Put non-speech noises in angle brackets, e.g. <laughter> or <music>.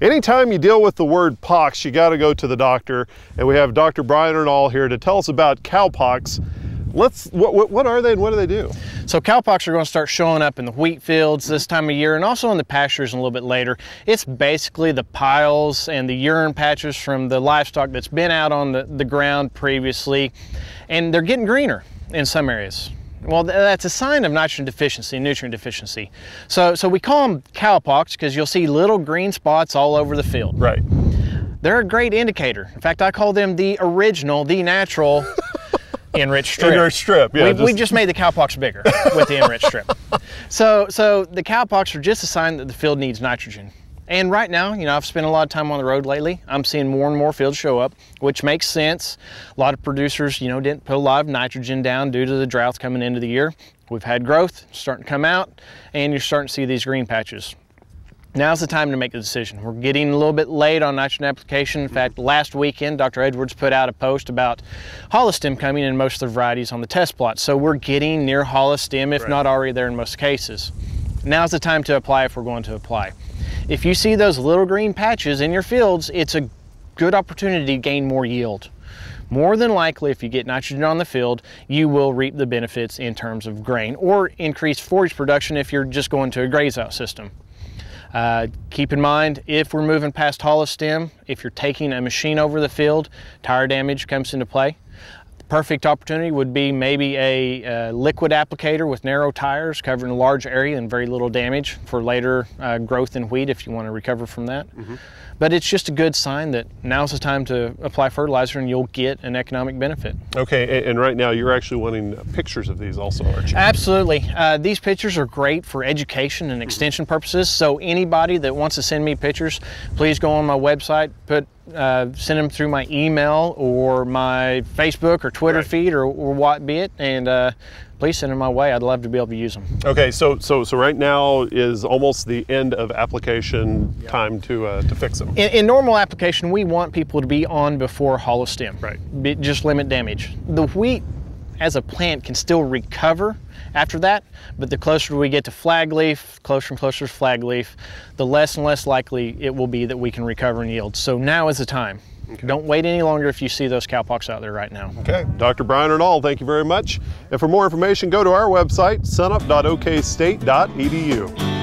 Anytime you deal with the word pox, you got to go to the doctor. And we have Dr. Brian Arnall here to tell us about cowpox. Let's, what, what, are they and what do they do? So cowpox are going to start showing up in the wheat fields this time of year and also in the pastures a little bit later. It's basically the piles and the urine patches from the livestock that's been out on the, the ground previously. And they're getting greener in some areas. Well, that's a sign of nitrogen deficiency, nutrient deficiency. So, so we call them cowpox because you'll see little green spots all over the field. Right. They're a great indicator. In fact, I call them the original, the natural <laughs> enriched strip. Enriched strip, yeah. We just... we just made the cowpox bigger with the enriched strip. <laughs> So, so the cowpox are just a sign that the field needs nitrogen. And right now, you know, I've spent a lot of time on the road lately. I'm seeing more and more fields show up, which makes sense. A lot of producers, you know, didn't put a lot of nitrogen down due to the droughts coming into the year. We've had growth starting to come out, and you're starting to see these green patches. Now's the time to make the decision. We're getting a little bit late on nitrogen application. In fact, last weekend, Dr. Edwards put out a post about hollow stem coming in most of the varieties on the test plot. So we're getting near hollow stem, if right. not already there in most cases. Now's the time to apply if we're going to apply. If you see those little green patches in your fields, it's a good opportunity to gain more yield. More than likely, if you get nitrogen on the field, you will reap the benefits in terms of grain or increased forage production if you're just going to a graze out system. Uh, keep in mind, if we're moving past hollow stem, if you're taking a machine over the field, tire damage comes into play perfect opportunity would be maybe a, a, liquid applicator with narrow tires covering a large area and very little damage for later uh, growth in wheat if you want to recover from that. Mm -hmm. But it's just a good sign that now's the time to apply fertilizer and you'll get an economic benefit. Okay, and right now you're actually wanting pictures of these also, aren't you? Absolutely. Uh, these pictures are great for education and extension purposes. So anybody that wants to send me pictures, please go on my website, put uh, send them through my email or my Facebook or Twitter right. feed or, or, what be it, and uh, please send them my way. I'd love to be able to use them. Okay, so so so right now is almost the end of application yeah. time to uh, to fix them. In, in, normal application, we want people to be on before hollow stem. Right. Be, just limit damage. The wheat as a plant can still recover after that, but the closer we get to flag leaf, closer and closer to flag leaf, the less and less likely it will be that we can recover and yield. So now is the time. Okay. Don't wait any longer if you see those cowpox out there right now. Okay. Dr. Brian Arnall, thank you very much. And for more information, go to our website, sunup.okstate.edu.